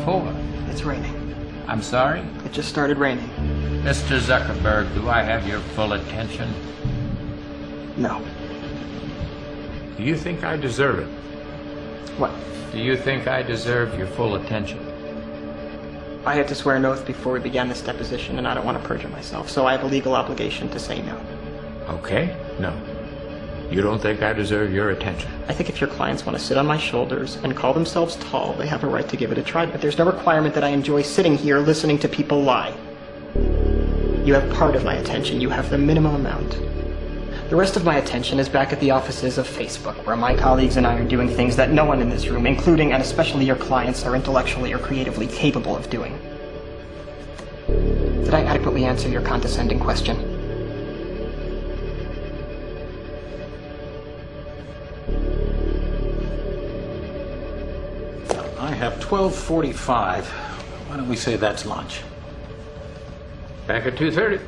before. It's raining. I'm sorry? It just started raining. Mr. Zuckerberg, do I have your full attention? No. Do you think I deserve it? What? Do you think I deserve your full attention? I had to swear an oath before we began this deposition, and I don't want to perjure myself, so I have a legal obligation to say no. Okay? No. You don't think I deserve your attention? I think if your clients want to sit on my shoulders and call themselves tall, they have a right to give it a try, but there's no requirement that I enjoy sitting here listening to people lie. You have part of my attention, you have the minimum amount. The rest of my attention is back at the offices of Facebook, where my colleagues and I are doing things that no one in this room, including and especially your clients, are intellectually or creatively capable of doing. Did I adequately answer your condescending question? Have 1245. Why don't we say that's lunch? Back at 2.30.